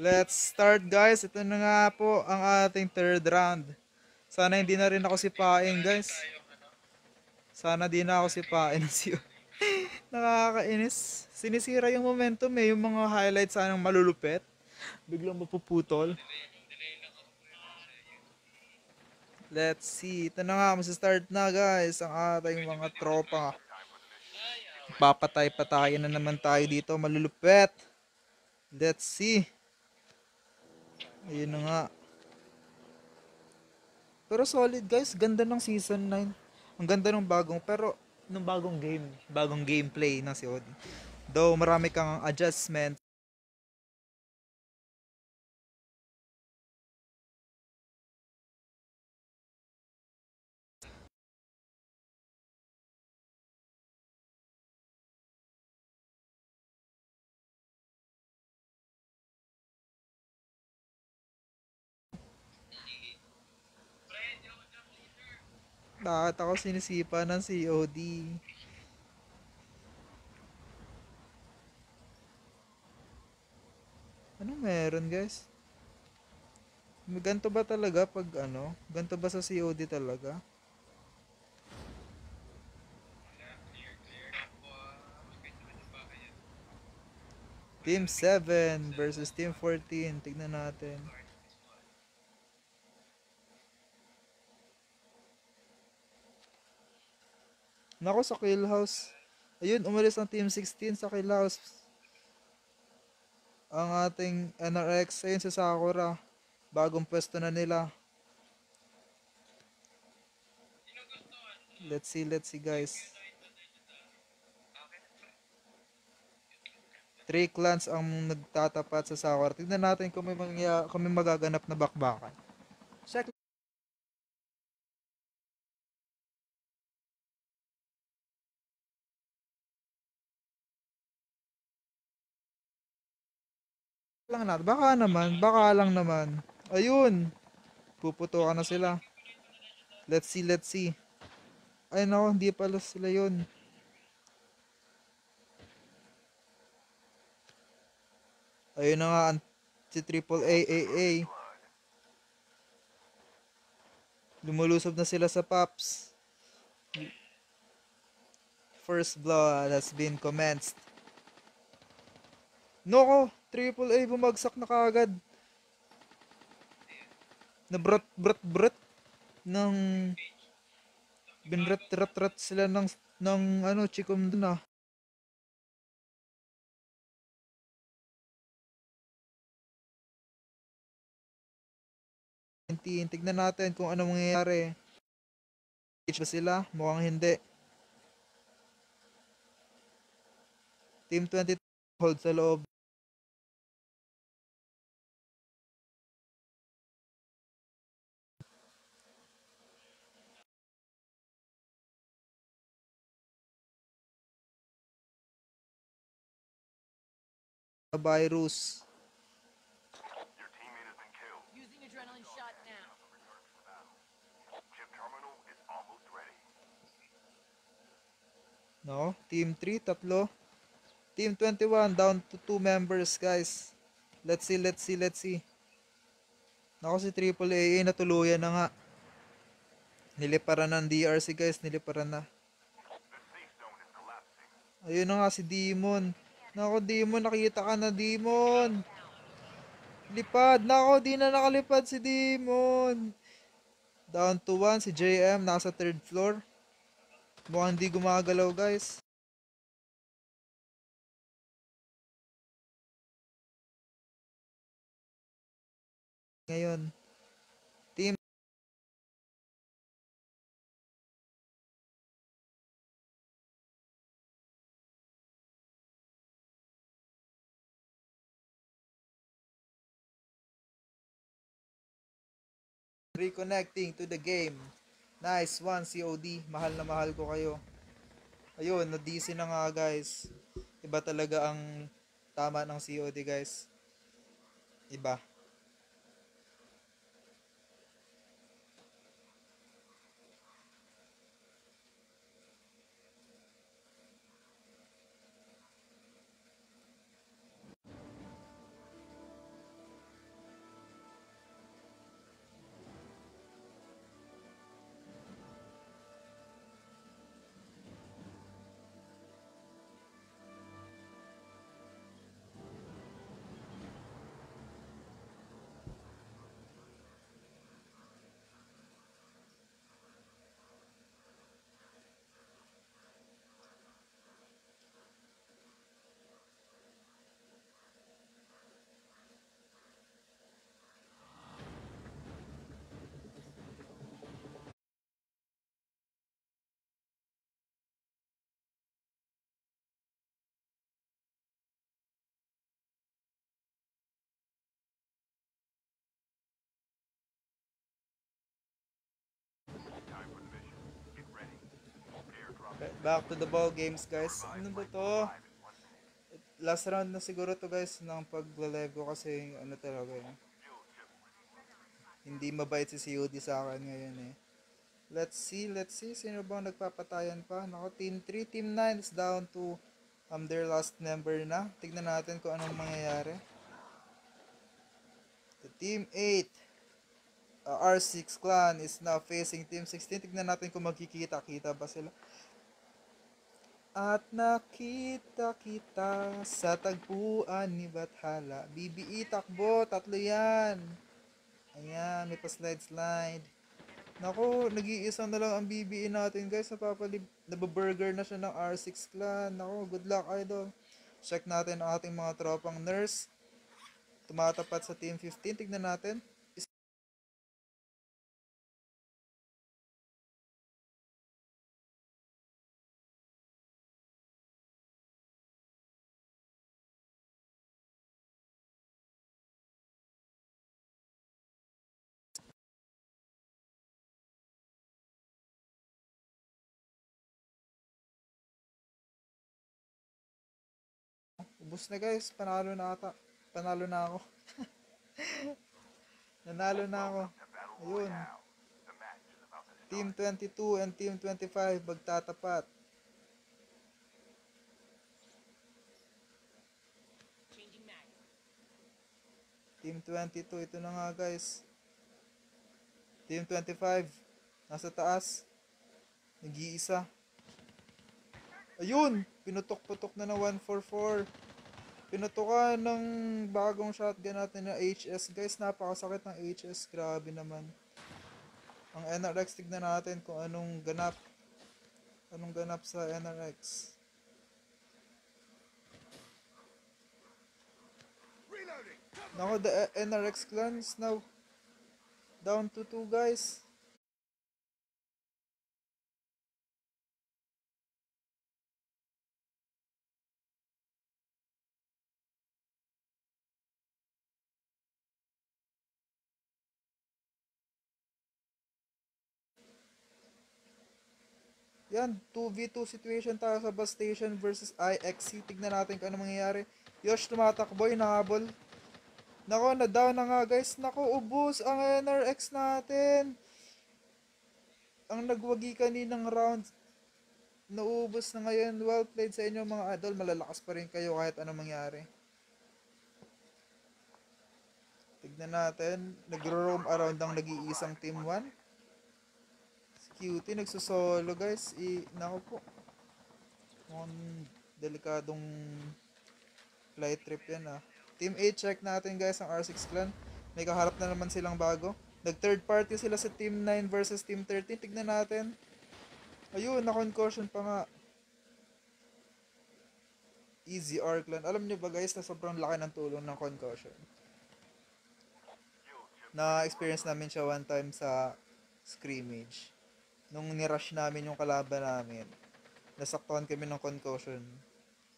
Let's start guys. Ito na nga po ang ating third round. Sana hindi na rin ako sipain guys. Sana di na ako sipain. Nakakainis. Sinisira yung momentum eh. Yung mga highlights sanang malulupet. Biglang mapuputol. Let's see. Ito na nga. Masa-start na guys. Ang ating mga tropa. Papatay-patayin na naman tayo dito. Malulupet. Let's see. Ayun na nga. Pero solid guys. Ganda ng season 9. Ang ganda ng bagong. Pero ng bagong game. Bagong gameplay ng COD. Though marami kang adjustment. Bakit ako sinisipa ng COD? Anong meron guys? Ganto ba talaga pag ano? Ganto ba sa COD talaga? Team 7 versus Team 14. Tignan natin. Nako sa kill house. Ayun, umalis ang Team 16 sa kill house. Ang ating NRX, ayun si Sakura. Bagong pwesto na nila. Let's see, let's see guys. Three clans ang nagtatapat sa Sakura. Tignan natin kung may, kung may magaganap na bakbakan. Lang natin. Baka naman, baka lang naman. Ayun. Puputukan na sila. Let's see, let's see. Ay nako, hindi pala sila yun. Ayun na nga, si Triple AAA. Lumulusob na sila sa Pops. First blood has been commenced. Noko, Triple A bumagsak na kagad. Na brot brot brot ng binret rat rat sila ng ng ano chikom dun ah. Tignan natin kung ano mangyayari. Engage ba sila? Mukhang hindi. Team 20 hold sa loob. Virus. No? Team 3, tatlo. Team 21, down to 2 members, guys. Let's see, let's see, let's see. Nako si Triple AA, natuluyan na nga. Niliparan ng DRC, guys. Niliparan na. Ayun na nga si Demon. Nako, Demon, nakita ka na, Demon. Lipad. Nako, di na nakalipad si Demon. Down to 1, si JM, nasa third floor. Mukhang hindi gumagalaw, guys. Ngayon, reconnecting to the game. Nice one, COD. Mahal na mahal ko kayo. Ayun, na-DC na nga guys. Iba talaga ang tama ng COD guys. Iba. Back to the ball games guys. Ano ba to? Last round na siguro to guys ng pag-live ko kasi ano talaga eh. Hindi mabait si COD sa akin ngayon eh. Let's see, let's see. Sino bang nagpapatayan pa? Nako, Team 3, Team 9 is down to um, their last member na. Tignan natin kung anong mangyayari. The Team 8 uh, R6 clan is now facing Team 16. Tignan natin kung magkikita-kita ba sila. At nakita kita sa tagpuan ni Bathala. BBE takbo, tatlo yan. Ayan, may pa slide. Nako, nag-iisa na lang ang BBE natin guys. Napapalib, nababurger na siya ng R6 clan. Nako, good luck idol. Check natin ang ating mga tropang nurse. Tumatapat sa team 15. Tignan natin. Ubus na guys, panalo na ata. Panalo na ako. Nanalo na ako. Ayun. Team 22 and Team 25 magtatapat. Team 22, ito na nga guys. Team 25, nasa taas. Nag-iisa. Ayun! Pinutok-putok na ng 144. Pinutokan ng bagong shotgun natin na HS. Guys, napakasakit ng HS. Grabe naman. Ang NRX, tignan natin kung anong ganap. Anong ganap sa NRX. Nako, the NRX clan is now down to 2 guys. Yan, 2v2 situation tayo sa bus station versus IXC. Tignan natin kung ano mangyayari. Yosh, tumatakbo, hinahabol. Nako, na-down na nga guys. Nako, ubos ang NRX natin. Ang nagwagi kaninang round. Naubos na ngayon. Well played sa inyo mga idol. Malalakas pa rin kayo kahit ano mangyari. Tignan natin. Nagro-roam around ang nag-iisang team 1. Cutie nagsusolo guys. I, nako po. Mukhang delikadong flight trip yan ah. Team 8 check natin guys ang R6 clan. May kaharap na naman silang bago. Nag third party sila sa Team 9 versus Team 13. Tignan natin. Ayun, na-concussion pa nga. Easy R clan. Alam niyo ba guys na sobrang laki ng tulong ng concussion. Na-experience namin siya one time sa scrimmage. Nung nirush namin yung kalaban namin, nasaktuhan kami ng concussion.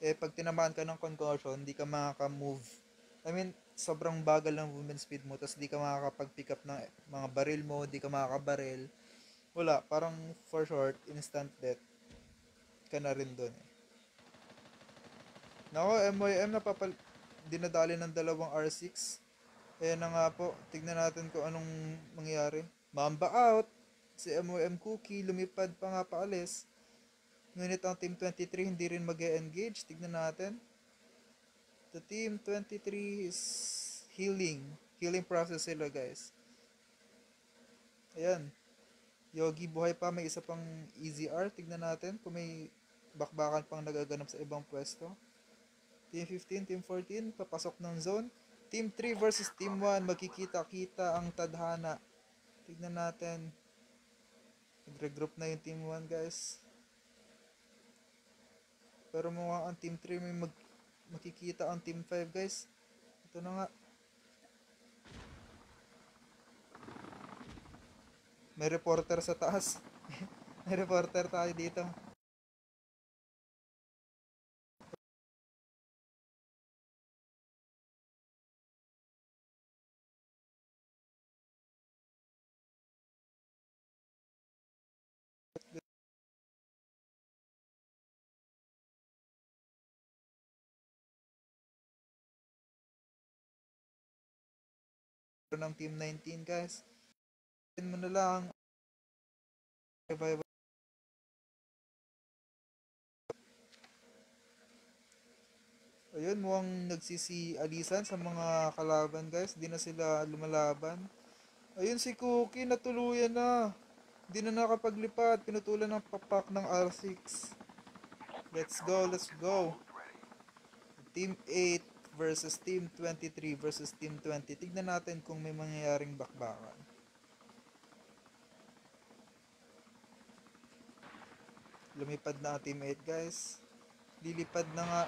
Eh, pag tinamaan ka ng concussion, hindi ka makaka-move I mean, sobrang bagal ng movement speed mo, tapos di ka makakapag-pick up ng mga baril mo, di ka makakabaril. Wala, parang for short, instant death ka na rin dun eh. Nako, MYM napapal... dinadali ng dalawang R6. Ayan na nga po, tignan natin kung anong mangyayari. Mamba out! Si MOM Cookie, lumipad pa nga paalis. Ngunit ang Team 23 hindi rin mag engage Tignan natin. The Team 23 is healing. Healing process sila guys. Ayan. Yogi buhay pa, may isa pang easy R. Tignan natin kung may bakbakan pang nagaganap sa ibang pwesto. Team 15, Team 14, papasok ng zone. Team 3 versus Team 1, magkikita-kita ang tadhana. Tignan natin. Nag-regroup na yung Team 1, guys. Pero mukhang ang Team 3 may mag makikita ang Team 5, guys. Ito na nga. May reporter sa taas. may reporter tayo dito. Ng Team 19 guys. Tignan mo na lang. Revival. Ayun, mukhang nagsisi alisan sa mga kalaban guys. Di na sila lumalaban. Ayun si Cookie, natuluyan na. Di na nakapaglipad. Pinutulan ng papak ng R6. Let's go, let's go. Team 8 versus Team 23 versus Team 20. Tignan natin kung may mangyayaring bakbakan. Lumipad na ang Team 8 guys. Lilipad na nga.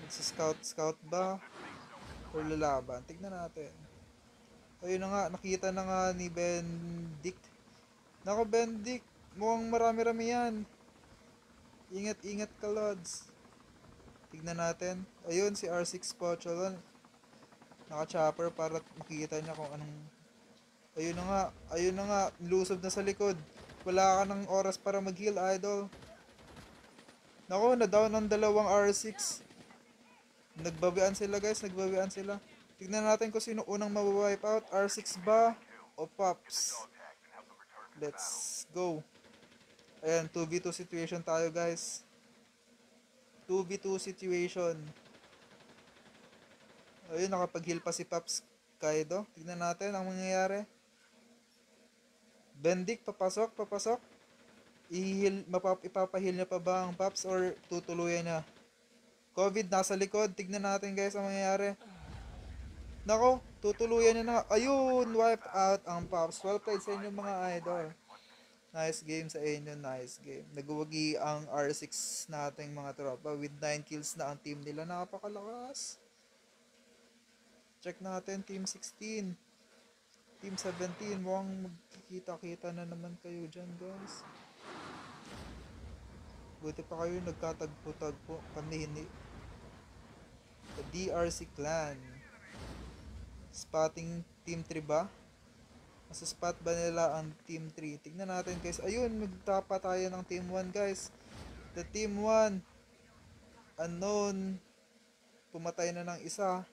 Magsa-scout-scout ba? Or lalaban? Tignan natin. Ayun na nga, nakita na nga ni Benedict. Nako Benedict, mukhang marami-rami yan. Ingat-ingat ka, Lods. Tignan natin. Ayun, si R6 po, Cholon. Naka-chopper para makikita niya kung anong... Ayun na nga, ayun na nga, lusob na sa likod. Wala ka ng oras para mag-heal, idol. Nako, na-down ang dalawang R6. Nagbabian sila, guys. Nagbabian sila. Tignan natin kung sino unang mawiwipe out. R6 ba o Pops? Let's go. Ayan, 2v2 situation tayo, guys. 2v2 situation. Ayun, nakapag-heal pa si Pops Kaido. Tignan natin ang mangyayari. Bendik, papasok, papasok. I-heal, mapap, ipapahil niya pa ba ang Pops or tutuluyan niya? COVID nasa likod. Tignan natin guys ang mangyayari. Nako, tutuluyan niya na. Ayun, wipe out ang Pops. Well played sa inyo mga idol. Nice game sa inyo, nice game. Nagwagi ang R6 nating mga tropa with 9 kills na ang team nila. Napakalakas. Check natin, team 16. Team 17, mukhang magkikita-kita na naman kayo dyan, guys. Buti pa kayo nagkatagpo-tagpo. Kami. The DRC clan. Spotting team 3 ba? Nasa spot ba nila ang team 3? Tignan natin guys. Ayun, magtapa tayo ng team 1 guys. The team 1. Unknown. Pumatay na ng isa.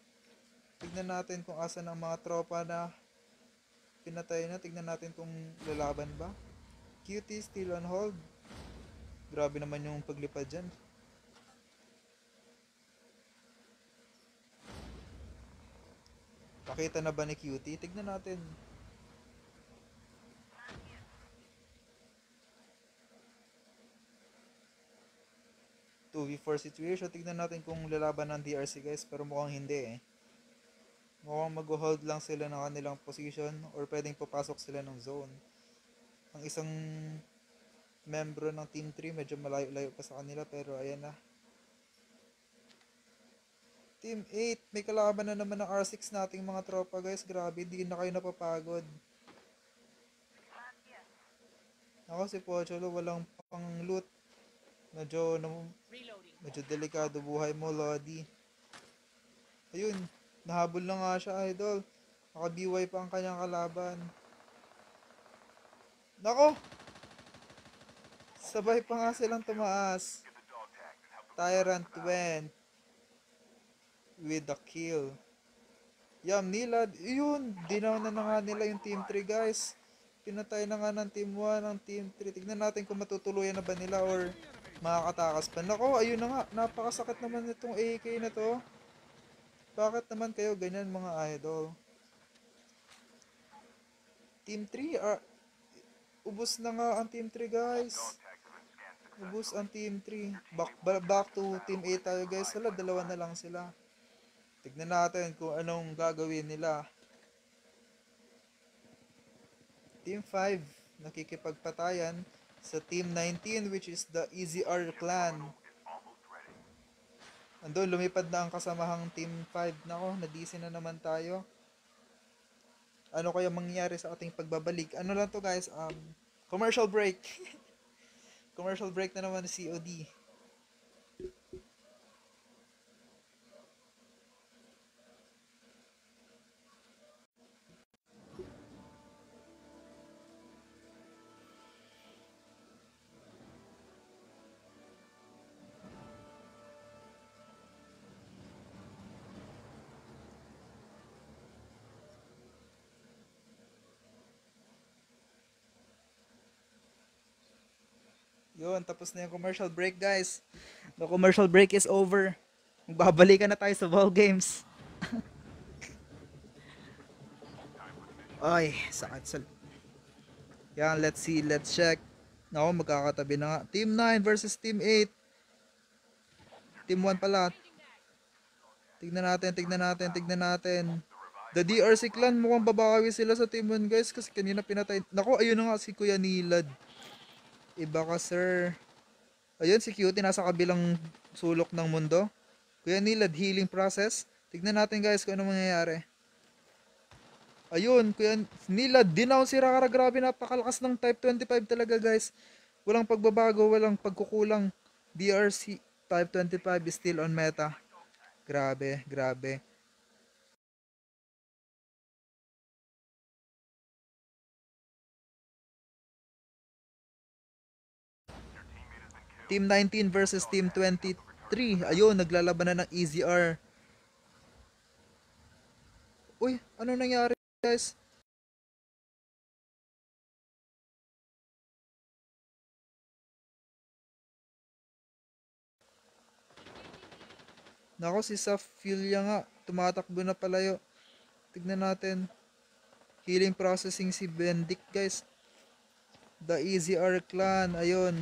Tignan natin kung asa ng mga tropa na pinatay na. Tignan natin kung lalaban ba. Cutie still on hold. Grabe naman yung paglipad dyan. Pakita na ba ni Cutie? Tignan natin. Two v 4 situation. Tignan natin kung lalaban ng DRC guys. Pero mukhang hindi eh. Mukhang mag-hold lang sila ng kanilang position or pwedeng papasok sila ng zone. Ang isang membro ng Team 3 medyo malayo-layo pa sa kanila pero ayan na. Team 8, may kalaban na naman ng R6 nating mga tropa guys. Grabe, di na kayo napapagod. Ako si Pocholo, walang pang loot. Medyo, Reloading. medyo delikado buhay mo, Lodi. Ayun, nahabol na nga siya, idol. Naka-BY pa ang kanyang kalaban. Nako! Sabay pa nga silang tumaas. Tyrant went with the kill. Yam nila, yun, dinaw na nga nila yung team 3 guys. Pinatay na nga ng team 1 ang team 3. Tignan natin kung matutuluyan na ba nila or makakatakas pa. Nako, ayun na nga, napakasakit naman itong AK na to. Bakit naman kayo ganyan mga idol? Team 3, ah, ubos na nga ang team 3 guys. Ubos ang team 3. Back, ba- back to team 8 tayo guys. Wala, dalawa na lang sila. Tignan natin kung anong gagawin nila. Team 5, nakikipagpatayan sa Team 19 which is the Easy R clan. Ando, lumipad na ang kasamahang Team 5. Nako, nadisi na naman tayo. Ano kaya mangyayari sa ating pagbabalik? Ano lang to guys, um, commercial break. commercial break na naman si COD. Yun, tapos na yung commercial break, guys. The commercial break is over. Magbabalikan na tayo sa ball games. Ay, sakit sa... Yan, let's see, let's check. Nako, magkakatabi na nga. Team 9 versus Team 8. Team 1 pala. Tignan natin, tignan natin, tignan natin. The DRC clan, mukhang babawi sila sa Team 1, guys. Kasi kanina pinatay. Nako, ayun na nga si Kuya Nilad. Iba ka, sir. Ayun, si Cutie nasa kabilang sulok ng mundo. Kuya Nilad, healing process. Tignan natin guys kung ano mangyayari. Ayun, Kuya Nilad, dinown si Rakara. Grabe, napakalakas ng Type 25 talaga guys. Walang pagbabago, walang pagkukulang. DRC Type 25 is still on meta. Grabe, grabe. Team 19 versus Team 23. Ayun, naglalaban na ng Easy R. Uy, ano nangyari guys? Nako, si Saphilia nga. Tumatakbo na palayo. Tignan natin. Healing processing si Bendic guys. The Easy R clan. Ayun.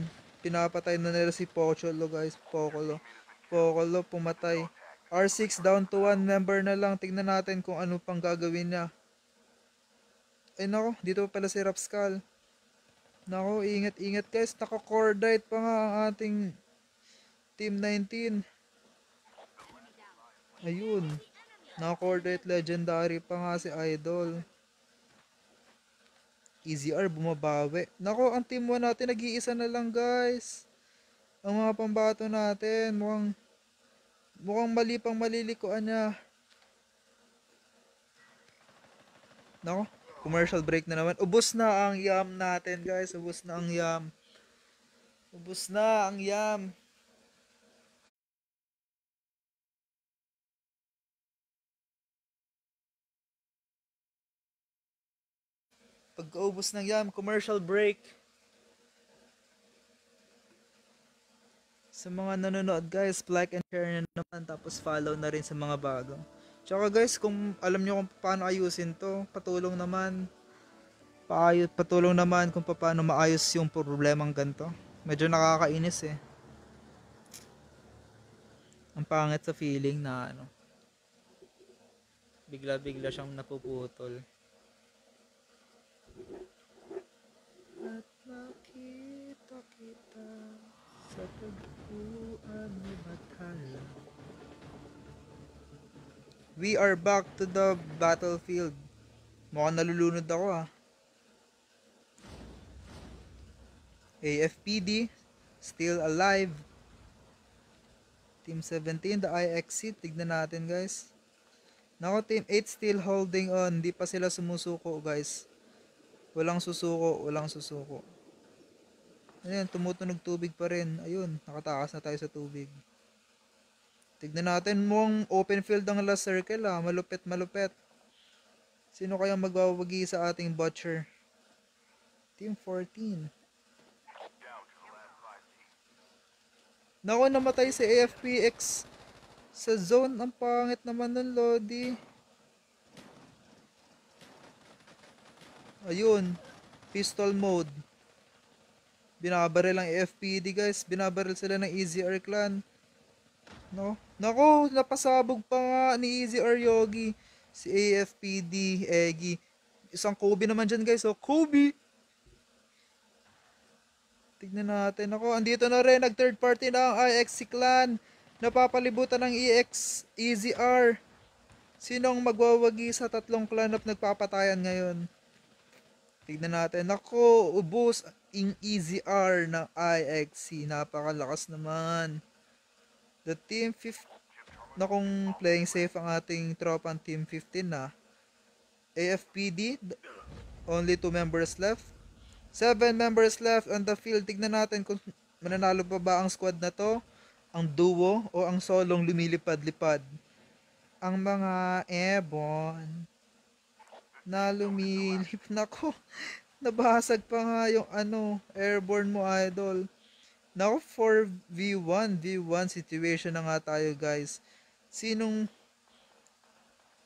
Pinapatay na nila si Pocholo guys. Pocolo. Pocolo pumatay. R6 down to 1 member na lang. Tignan natin kung ano pang gagawin niya. Ay nako, dito pa pala si Rapscal. Nako, ingat-ingat guys. Naka-cordite pa nga ang ating Team 19. Ayun. Naka-cordite legendary pa nga si Idol. Easy R bumabawi. Nako, ang team 1 natin nag-iisa na lang, guys. Ang mga pambato natin, mukhang mukhang mali pang malilikuan niya. Nako, commercial break na naman. Ubus na ang yam natin, guys. Ubus na ang yam. Ubus na ang yam. Pagkaubos ng yam, commercial break. Sa mga nanonood guys, like and share nyo naman tapos follow na rin sa mga bago. Tsaka guys, kung alam nyo kung paano ayusin to, patulong naman. Paayos, patulong naman kung paano maayos yung problemang ganito. Medyo nakakainis eh. Ang pangit sa feeling na ano. Bigla-bigla siyang napuputol. At nakita kita sa tagpuan ni Bathala. We are back to the battlefield. Mukhang nalulunod ako ah. AFPD, still alive. Team 17, the IXC, tignan natin guys. Nako, team 8 still holding on. Hindi pa sila sumusuko, guys. Walang susuko, walang susuko. Ayan, tumutunog tubig pa rin. Ayun, nakatakas na tayo sa tubig. Tignan natin mong open field ang last circle ah. Malupit, malupit. Sino kaya magbabagi sa ating butcher? Team 14. Nako, namatay si AFPX sa zone. Ang pangit naman nun, Lodi. Ayun. Pistol mode. Binabaril ang AFPD guys. Binabaril sila ng Easy Clan. No? Nako, napasabog pa nga ni Easy Yogi. Si AFPD, Egi. Isang Kobe naman dyan guys. So, Kobe! Tignan natin. Ako, andito na rin. Nag third party na ang IXC clan. Napapalibutan ng EX Easy R. Sinong magwawagi sa tatlong clan na nagpapatayan ngayon? Tignan natin. Ako, ubos ang Easy R ng IXC. Napakalakas naman. The team 15 na kung playing safe ang ating tropang team 15 na. AFPD, only two members left. Seven members left on the field. Tignan natin kung mananalo pa ba ang squad na to. Ang duo o ang solong lumilipad-lipad. Ang mga ebon na lumilip. Nako, nabasag pa nga yung ano, airborne mo idol. Nako, 4v1, v1 situation na nga tayo guys. Sinong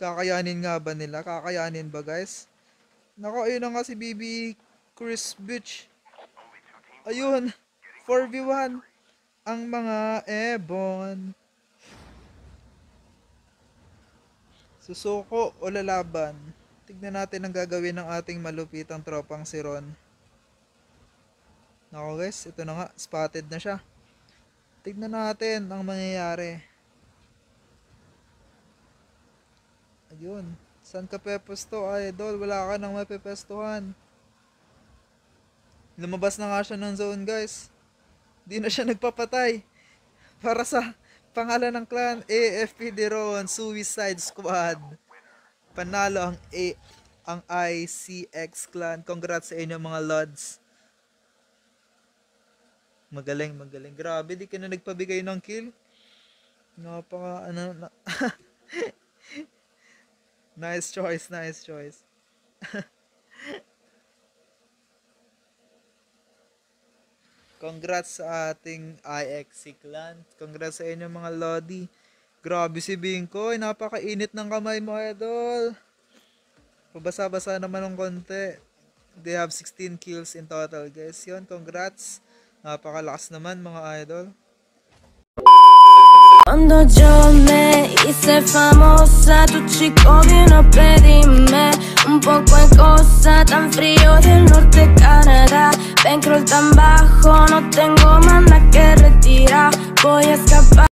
kakayanin nga ba nila? Kakayanin ba guys? Nako, ayun na nga si BB Chris Butch. Ayun, 4v1 ang mga ebon. Susuko o lalaban? Tignan natin ang gagawin ng ating malupitang tropang si Ron. Nako guys, ito na nga, spotted na siya. Tignan natin ang mangyayari. Ayun, saan ka pepesto idol? Wala ka nang mapepestuhan. Lumabas na nga siya ng zone guys. Di na siya nagpapatay. Para sa pangalan ng clan, AFP Deron Suicide Squad. Panalo ang A ang ICX clan. Congrats sa inyo mga lods. Magaling, magaling. Grabe, di ka na nagpabigay ng kill. Napaka, ano, na, nice choice, nice choice. Congrats sa ating IXC clan. Congrats sa inyo mga Lodi. Grabe si Bingkoy, napakainit ng kamay mo, idol. Pabasa-basa naman ng konti. They have 16 kills in total, guys. Yun, congrats. Napakalakas naman, mga idol. Cuando yo me hice famosa, tu chico vino a pedirme un poco de cosa, tan frío del norte Canadá. Bankroll tan bajo, no tengo más nada que retirar. Voy a escapar.